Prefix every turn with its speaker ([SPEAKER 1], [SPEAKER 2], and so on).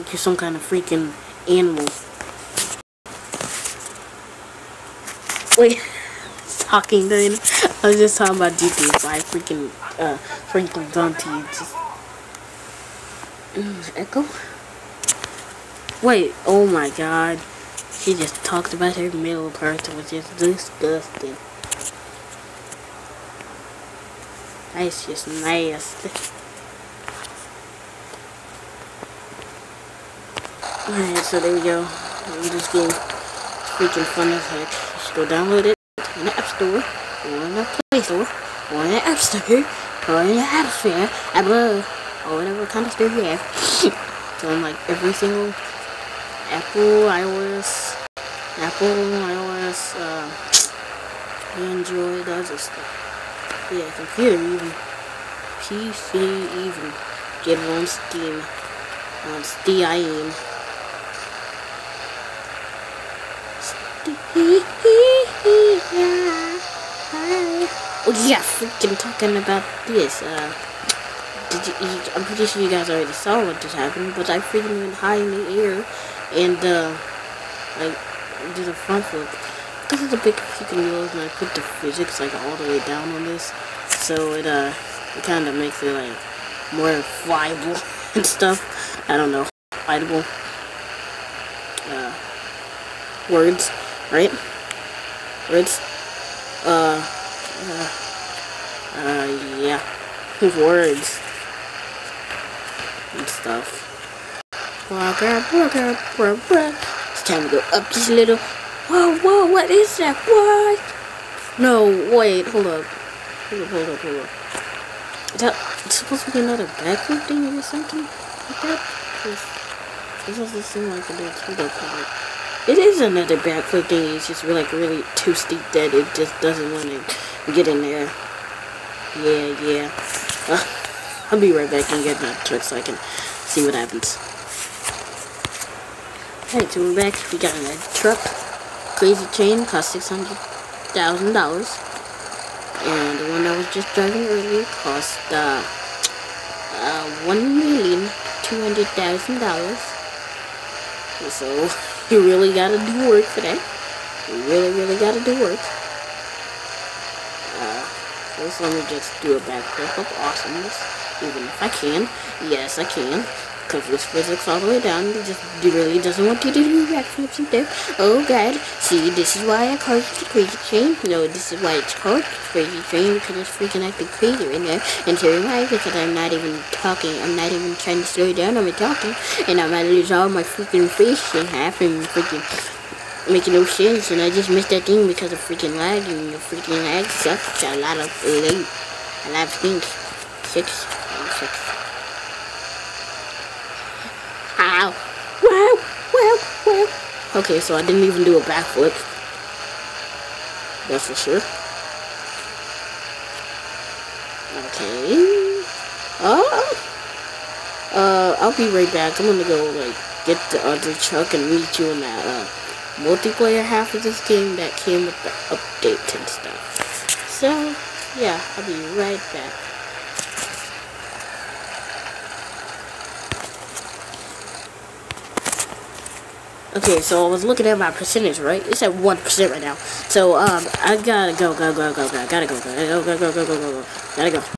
[SPEAKER 1] Like you're some kind of freaking animal. Wait, talking to then. I was just talking about GTA 5 freaking, uh, freaking Dante. Just, mm, echo? Wait, oh my god. She just talked about her middle part, which is disgusting. That's just nasty. Alright, so there we go. This game freaking fun as heck. Just go download it in the App Store, or in the Play Store, or in the App Store, or in the App Store, or whatever kind of store you have. so on like every single Apple, iOS, Apple, iOS, uh, Android, this stuff. Yeah, computer even. PC even. Get it on Steam. On Steam. Oh yeah, freaking talking about this. Uh, did you, I'm pretty sure you guys already saw what just happened, but I freaking went high in the air and uh, like did a front flip because of the big freaking wheels, and I put the physics like all the way down on this, so it uh it kind of makes it like more flyable and stuff. I don't know, flyable uh, words, right? Words. Uh, uh, uh yeah, words and stuff. It's time to go up just a little. Whoa, whoa, what is that? What? No, wait, hold up. Hold up, hold up, hold up. Is that it's supposed to be another backflip thing or something like that? This doesn't seem like it is. Hold up, hold up. It is another backflip thing. It's just like really too steep that it just doesn't want to get in there. Yeah, yeah. Uh, I'll be right back and get that trick so I can see what happens. Hey, so we're back. We got a truck. Crazy train cost six hundred thousand dollars, and the one I was just driving earlier cost uh, uh one million two hundred thousand dollars. So you really gotta do work for that. You really, really gotta do work. Uh, first, let me just do a backflip of awesomeness, even if I can. Yes, I can because this physics all the way down. It just really doesn't want you to do backflips and stuff. Oh god. See, this is why I call it the crazy train. No, this is why it's called the crazy train because it's freaking acting crazy right now. And so I because I'm not even talking. I'm not even trying to slow down. I'm talking. And I might lose all my freaking face in half and freaking making no sense. And I just missed that thing because of freaking lag. And the freaking lag sucks a lot of late. A lot of things. Six. Six. Wow. Wow. Wow. Wow. Okay, so I didn't even do a backflip. That's for sure. Okay. Oh. Uh, I'll be right back. I'm gonna go, like, get the other truck and meet you in that, uh, multiplayer half of this game that came with the update and stuff. So, yeah, I'll be right back. Okay, so I was looking at my percentage, right? It's at 1% right now. So, um, I gotta go, go, go, go, go. Gotta go, go, go, go, go, go, go, go, go. Gotta go.